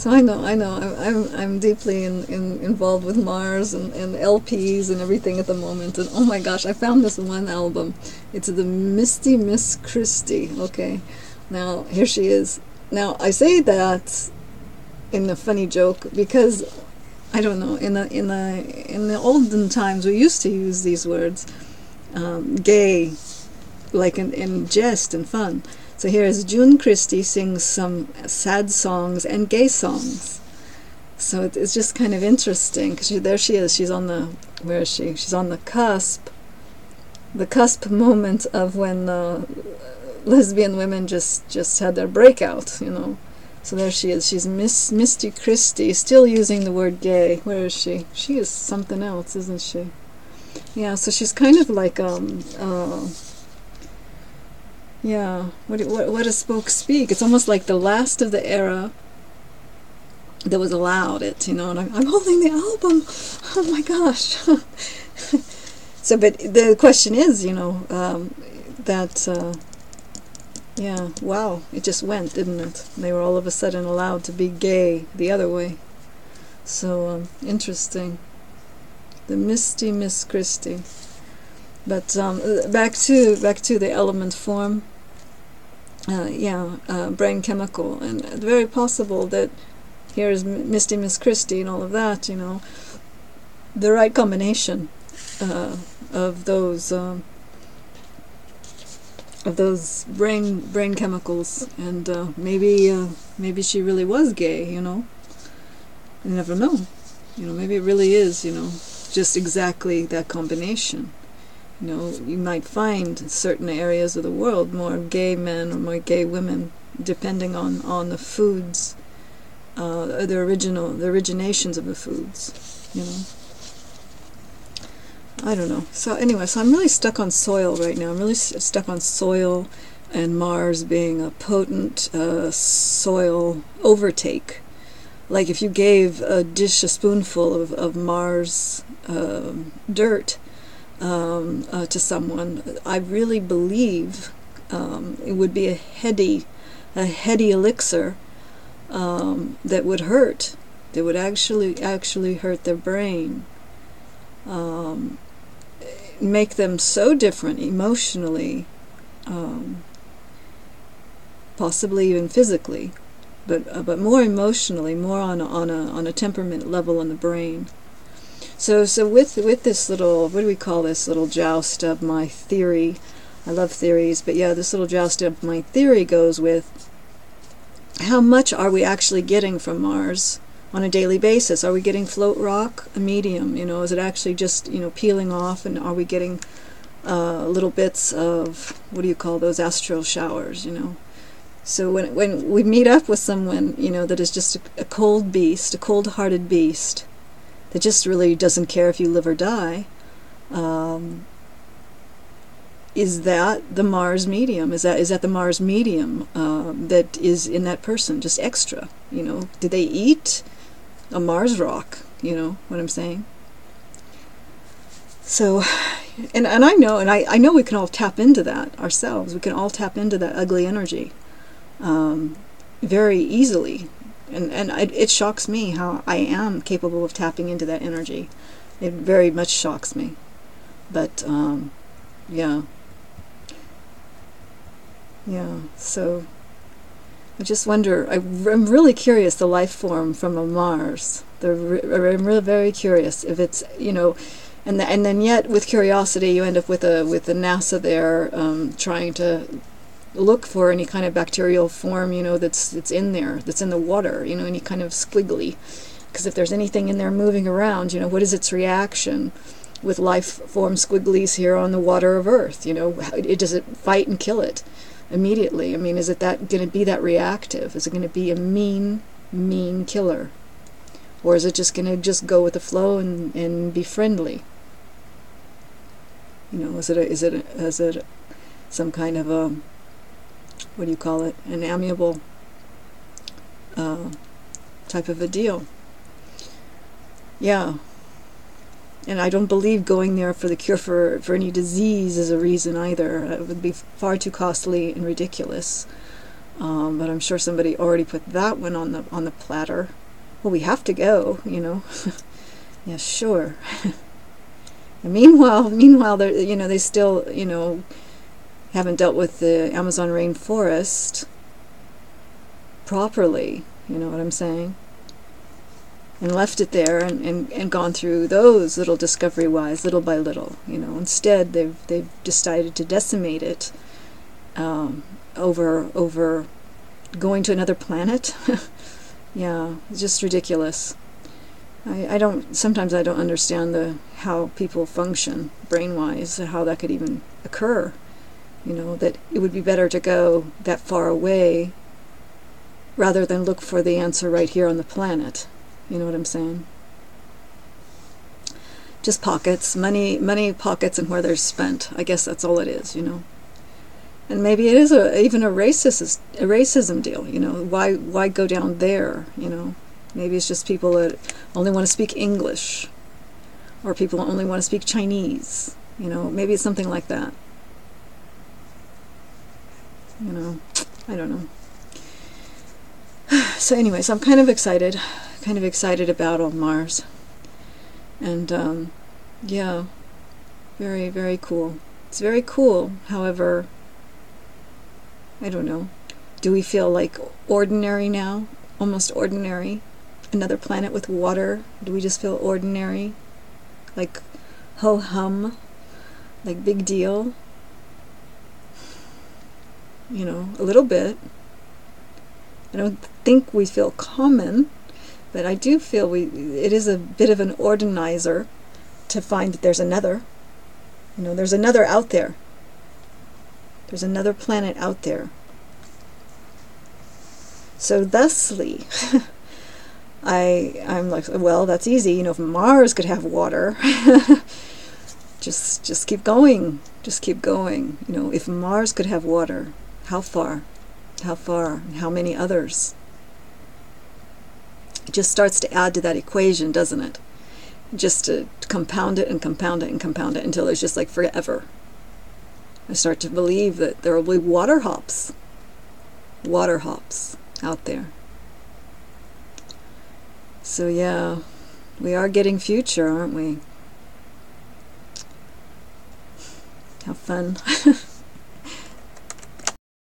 So I know, I know, I'm, I'm, I'm deeply in, in, involved with Mars and, and LPs and everything at the moment. And oh my gosh, I found this one album. It's the Misty Miss Christy. Okay, now here she is. Now I say that in a funny joke because I don't know. In the in the in the olden times, we used to use these words, um, gay, like in, in jest and fun. So here is June Christy sings some sad songs and gay songs. So it, it's just kind of interesting because there she is. She's on the where is she? She's on the cusp, the cusp moment of when uh, lesbian women just just had their breakout. You know. So there she is. She's Miss Misty Christy, still using the word gay. Where is she? She is something else, isn't she? Yeah. So she's kind of like um. Uh, yeah, what, what, what does Spoke speak? It's almost like the last of the era that was allowed it, you know, and I'm, I'm holding the album. Oh my gosh. so, but the question is, you know, um, that, uh, yeah, wow, it just went, didn't it? They were all of a sudden allowed to be gay the other way. So, um, interesting. The Misty Miss Christy. But um, back to back to the element form. Uh, yeah, uh, brain chemical, and very possible that here's Misty Miss Christy and all of that. You know, the right combination uh, of those um, of those brain brain chemicals, and uh, maybe uh, maybe she really was gay. You know, you never know. You know, maybe it really is. You know, just exactly that combination. You know, you might find in certain areas of the world more gay men or more gay women, depending on, on the foods, uh, the original, the originations of the foods, you know. I don't know. So anyway, so I'm really stuck on soil right now. I'm really stuck on soil and Mars being a potent uh, soil overtake. Like if you gave a dish a spoonful of, of Mars uh, dirt, um, uh, to someone, I really believe um, it would be a heady, a heady elixir um, that would hurt. That would actually actually hurt their brain. Um, make them so different emotionally, um, possibly even physically, but uh, but more emotionally, more on a, on a on a temperament level in the brain. So, so with with this little, what do we call this little joust of my theory? I love theories, but yeah, this little joust of my theory goes with how much are we actually getting from Mars on a daily basis? Are we getting float rock, a medium? You know, is it actually just you know peeling off, and are we getting uh, little bits of what do you call those astral showers? You know. So when when we meet up with someone, you know, that is just a, a cold beast, a cold-hearted beast, that just really doesn't care if you live or die. Um, is that the Mars medium? Is that is that the Mars medium um, that is in that person? Just extra, you know? Did they eat a Mars rock? You know what I'm saying? So, and and I know, and I, I know we can all tap into that ourselves. We can all tap into that ugly energy um, very easily and and it, it shocks me how I am capable of tapping into that energy. It very much shocks me, but um, yeah, yeah. So I just wonder. I, am really curious the life form from a Mars. The, I'm really very curious if it's you know. And, the, and then yet with curiosity you end up with a with the NASA there um, trying to look for any kind of bacterial form, you know, that's that's in there, that's in the water, you know, any kind of squiggly. Because if there's anything in there moving around, you know, what is its reaction with life form squigglies here on the water of Earth? You know, it, does it fight and kill it immediately? I mean, is it that going to be that reactive? Is it going to be a mean, mean killer? Or is it just going to just go with the flow and, and be friendly? You know, is it a, is it a, is it some kind of a what do you call it, an amiable uh, type of a deal. Yeah. And I don't believe going there for the cure for, for any disease is a reason either. It would be far too costly and ridiculous. Um, but I'm sure somebody already put that one on the on the platter. Well, we have to go, you know. yeah, sure. meanwhile, meanwhile, they you know they still you know haven't dealt with the Amazon rainforest properly. You know what I'm saying? And left it there and, and, and gone through those little discovery wise, little by little. You know, instead they've they've decided to decimate it um, over over going to another planet. yeah, it's just ridiculous. I, I don't sometimes I don't understand the how people function brain wise, how that could even occur. You know, that it would be better to go that far away rather than look for the answer right here on the planet. You know what I'm saying? Just pockets, money, money pockets, and where they're spent. I guess that's all it is, you know. And maybe it is a, even a racist, a racism deal. You know, why why go down there? You know, maybe it's just people that only want to speak English, or people only want to speak Chinese. You know, maybe it's something like that. You know, I don't know. So, anyways, I'm kind of excited, kind of excited about on Mars, and um, yeah, very very cool. It's very cool. However, I don't know. Do we feel like ordinary now? Almost ordinary? Another planet with water? Do we just feel ordinary? Like ho hum? Like big deal? You know, a little bit. I don't think we feel common, but I do feel we it is a bit of an ordinizer to find that there's another. You know, there's another out there. There's another planet out there. So thusly, I I'm like, well, that's easy. You know, if Mars could have water, just just keep going, just keep going. You know, if Mars could have water, how far, how far, and how many others? It just starts to add to that equation, doesn't it? Just to compound it and compound it and compound it until it's just like forever. I start to believe that there will be water hops. Water hops out there. So, yeah, we are getting future, aren't we? Have fun.